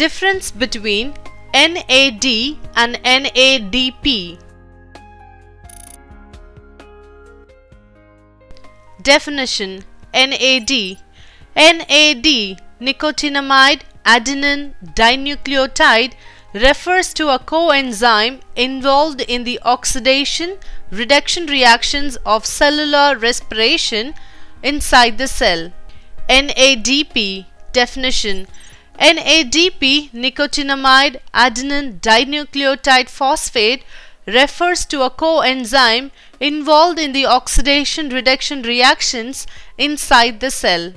Difference between NAD and NADP. Definition NAD NAD nicotinamide adenine dinucleotide refers to a coenzyme involved in the oxidation reduction reactions of cellular respiration inside the cell. NADP definition NADP nicotinamide adenine dinucleotide phosphate refers to a coenzyme involved in the oxidation reduction reactions inside the cell.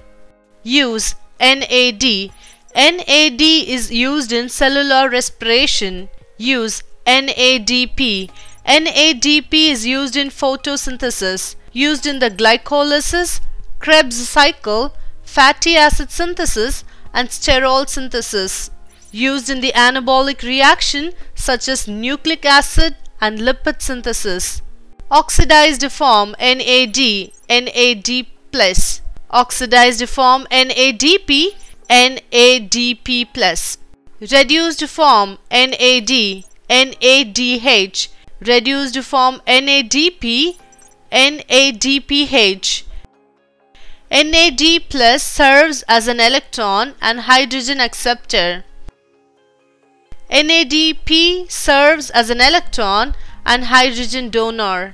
Use NAD NAD is used in cellular respiration. Use NADP. NADP is used in photosynthesis, used in the glycolysis, Krebs cycle, fatty acid synthesis and sterol synthesis. Used in the anabolic reaction such as nucleic acid and lipid synthesis. Oxidized form NAD, NAD+. Oxidized form NADP, NADP+. Reduced form NAD, NADH. Reduced form NADP, NADPH. NAD plus serves as an electron and hydrogen acceptor. NADP serves as an electron and hydrogen donor.